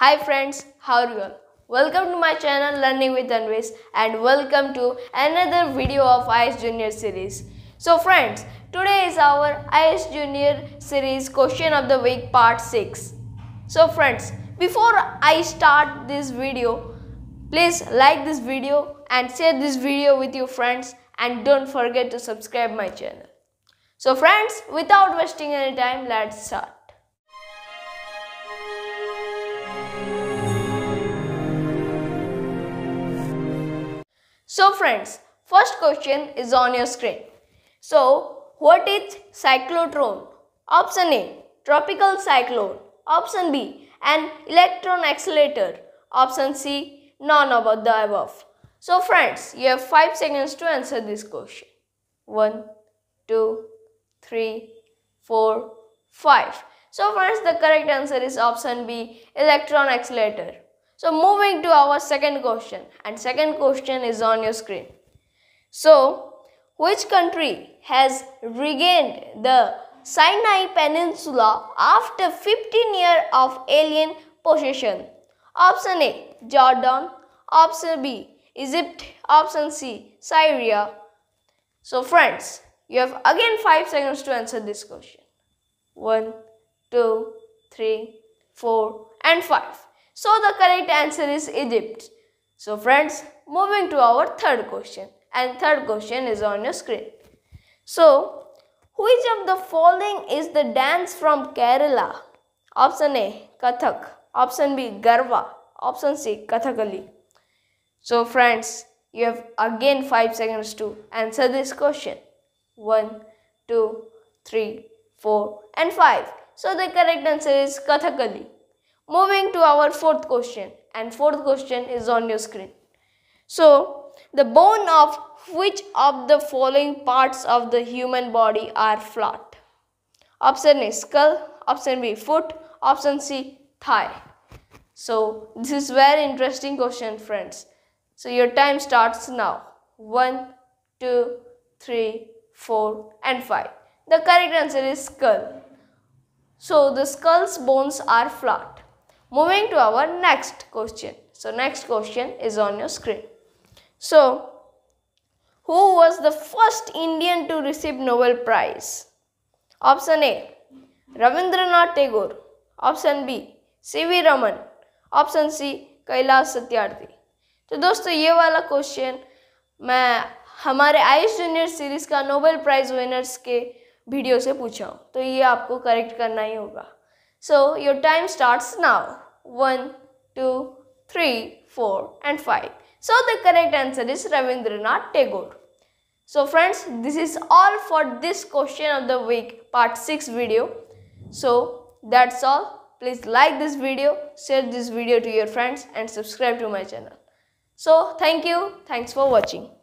Hi friends, how are you all? Welcome to my channel Learning with Anwesh and welcome to another video of IAS Junior series. So friends, today is our IAS Junior series question of the week part 6. So friends, before I start this video, please like this video and share this video with your friends and don't forget to subscribe my channel. So friends, without wasting any time, let's start. So friends, first question is on your screen. So, what is cyclotron? Option A, tropical cyclone. Option B, an electron accelerator. Option C, none of the above. So friends, you have 5 seconds to answer this question. 1, 2, 3, 4, 5. So friends, the correct answer is option B, electron accelerator. So moving to our second question and second question is on your screen. So which country has regained the Sinai Peninsula after 15 years of alien possession? Option A Jordan, option B Egypt, option C Syria. So friends, you have again 5 seconds to answer this question. 1, 2, 3, 4 and 5. So the correct answer is Egypt. So friends, moving to our third question. And third question is on your screen. So, which of the following is the dance from Kerala? Option A, Kathak. Option B, Garba. Option C, Kathakali. So friends, you have again 5 seconds to answer this question. 1, 2, 3, 4 and 5. So the correct answer is Kathakali. Moving to our fourth question and fourth question is on your screen. So, the bone of which of the following parts of the human body are flat? Option A skull, option B foot, option C thigh. So, this is very interesting question friends. So, your time starts now. 1, 2, 3, 4 and 5. The correct answer is skull. So, the skull's bones are flat. Moving to our next question. So next question is on your screen. So who was the first Indian to receive Nobel Prize? Option A. Ravindranath Tagore. Option B. C.V. Raman. Option C. Kailash Satyarthi तो दोस्तों ये वाला question मैं हमारे Ayush junior series का Nobel prize winners के video से पूछा हूँ तो ये आपको करेक्ट करना ही होगा So your time starts now. 1, 2, 3, 4 and 5. So the correct answer is Ravindranath Tagore. So friends, this is all for this question of the week part 6 video. So that's all. Please like this video, share this video to your friends and subscribe to my channel. So thank you. Thanks for watching.